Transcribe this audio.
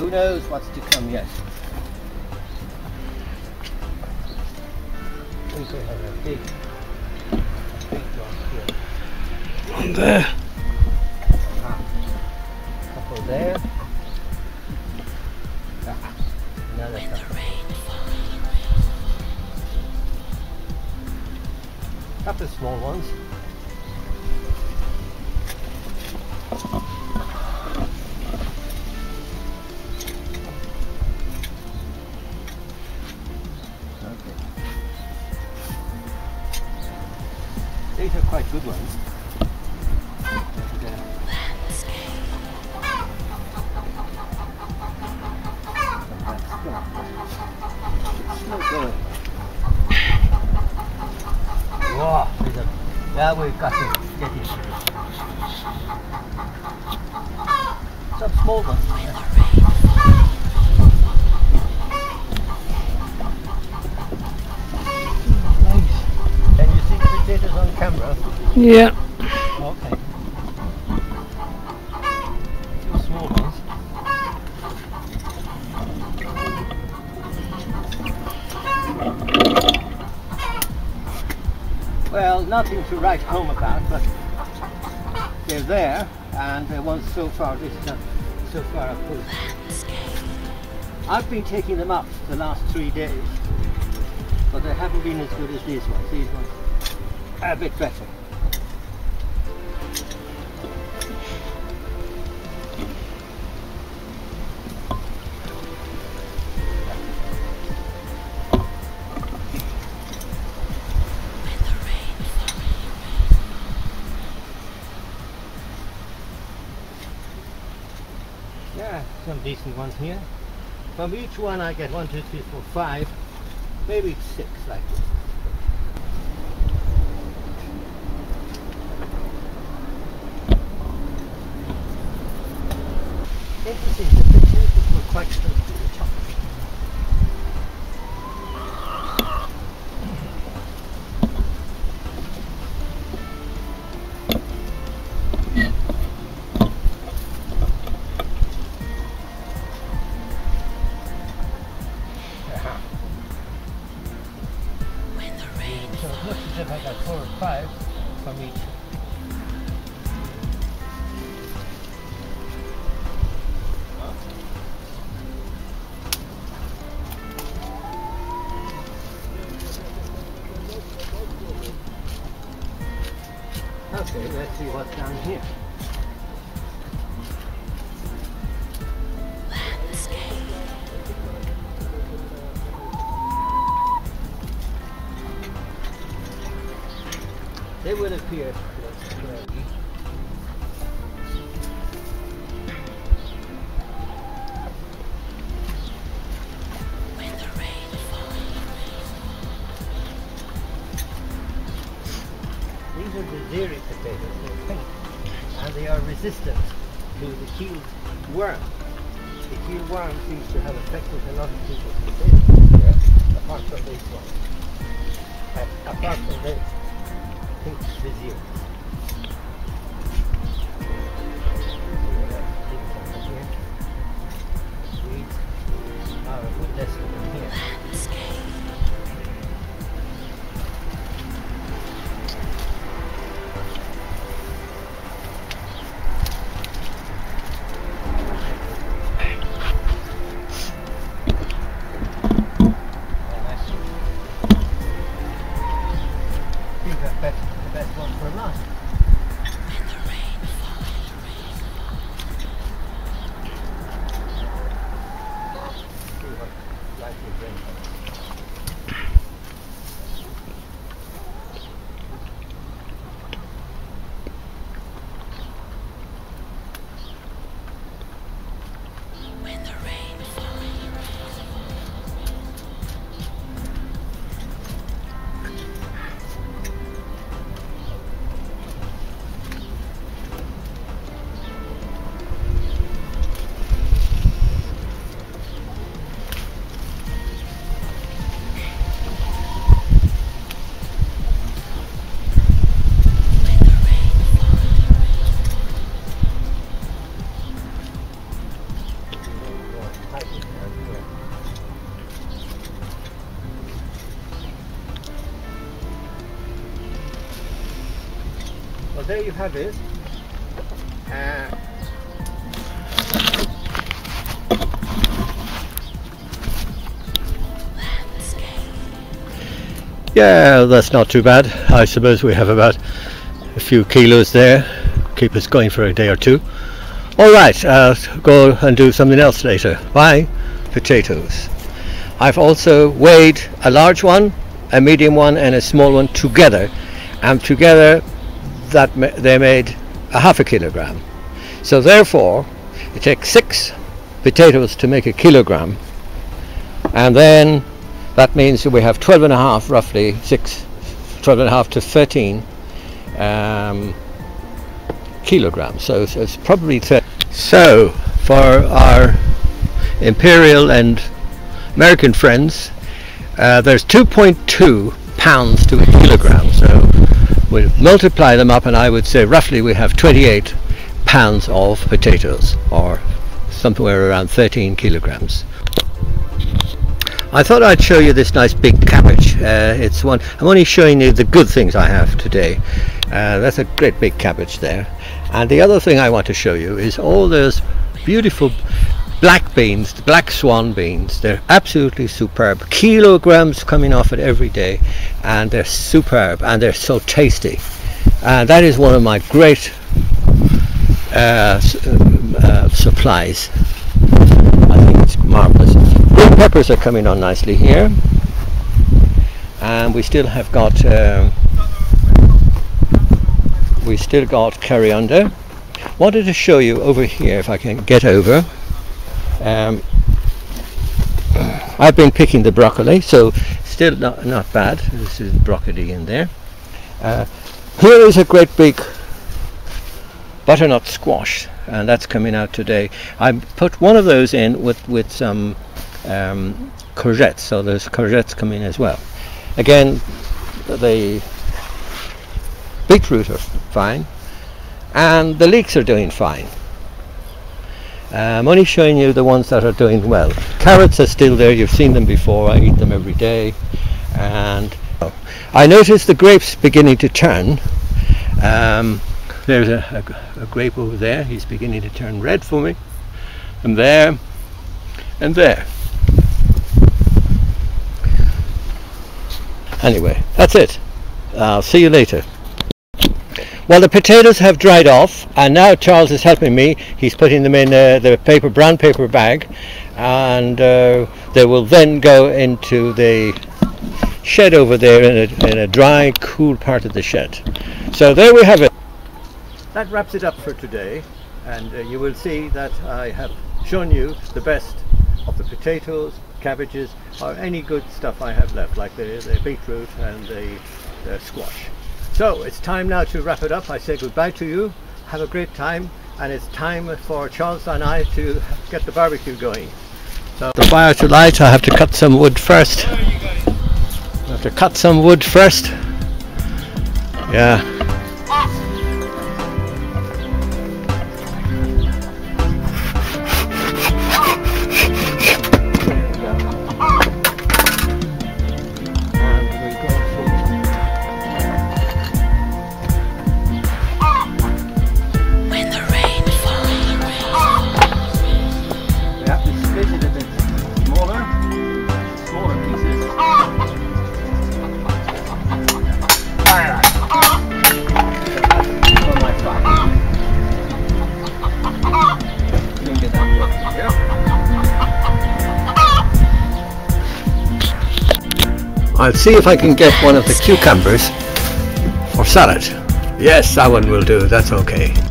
Who knows what's to come yet? We could have a big, big one here. One there. Ah, couple there. Another couple. Couple of small ones. These are quite good ones. Now we've got to get. Some small ones. Can on camera? Yeah. Okay. Two small ones. Well, nothing to write home about, but they're there, and the ones so far this time, so far I've. I've been taking them up the last three days, but they haven't been as good as these ones. These ones a bit better. Yeah, some decent ones here. From each one I get one, two, three, four, five, maybe six like this. Interesting, the potatoes were quite see what's down here. They would appear. Are Desiree potatoes. They're pink, and they are resistant to the keel worm. The keel worm seems to have affected a lot of people's potatoes here, apart from this one. Uh, apart from this pink vizier. Weeds are a good There you have it. Uh, yeah, that's not too bad. I suppose we have about a few kilos there. Keep us going for a day or two. All right, uh, go and do something else later. Bye. Potatoes. I've also weighed a large one, a medium one, and a small one together, and together that ma they made a half a kilogram. So therefore, it takes six potatoes to make a kilogram, and then that means that we have 12 and a half, roughly six, 12 and a half to 13 um, kilograms. So, so it's probably 30. So for our imperial and American friends, uh, there's 2.2 pounds to a kilogram. So we multiply them up, and I would say roughly we have 28 pounds of potatoes, or somewhere around 13 kilograms. I thought I'd show you this nice big cabbage. Uh, it's one. I'm only showing you the good things I have today. Uh, that's a great big cabbage there. And the other thing I want to show you is all those beautiful black beans, the black swan beans. They're absolutely superb. Kilograms coming off it every day, and they're superb and they're so tasty. And that is one of my great uh, uh, supplies. I think it's marvelous. Green peppers are coming on nicely here, and we still have got um, we still got coriander. Wanted to show you over here if I can get over. Um, I've been picking the broccoli, so still not not bad. This is broccoli in there. Uh, here is a great big butternut squash and that's coming out today. I put one of those in with, with some um, courgettes, so there's courgettes coming as well. Again, the beetroot are fine and the leeks are doing fine. I'm only showing you the ones that are doing well. Carrots are still there, you've seen them before, I eat them every day. And I noticed the grapes beginning to turn. Um, there's a, a, a, grape over there, he's beginning to turn red for me. And there, and there. Anyway, that's it. I'll see you later. Well, the potatoes have dried off, and now Charles is helping me. He's putting them in uh, the paper, brown paper bag, and uh, they will then go into the shed over there in a, in a dry, cool part of the shed. So there we have it that wraps it up for today and uh, you will see that I have shown you the best of the potatoes, cabbages or any good stuff I have left like the, the beetroot and the, the squash. So it's time now to wrap it up. I say goodbye to you. Have a great time and it's time for Charles and I to get the barbecue going. So the fire to light, I have to cut some wood first. I have to cut some wood first. Yeah. I'll see if I can get one of the cucumbers for salad. Yes, that one will do, that's okay.